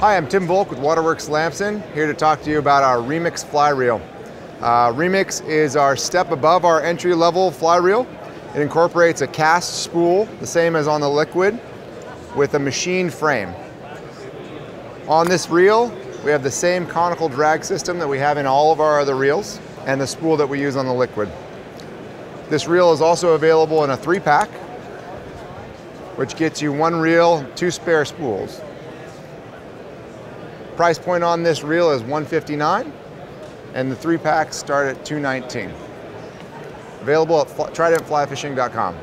Hi, I'm Tim Volk with Waterworks Lamson, here to talk to you about our Remix fly reel. Uh, Remix is our step above our entry level fly reel. It incorporates a cast spool, the same as on the Liquid, with a machine frame. On this reel, we have the same conical drag system that we have in all of our other reels, and the spool that we use on the Liquid. This reel is also available in a three pack, which gets you one reel, two spare spools. Price point on this reel is 159 and the three packs start at 219. Available at tridentflyfishing.com.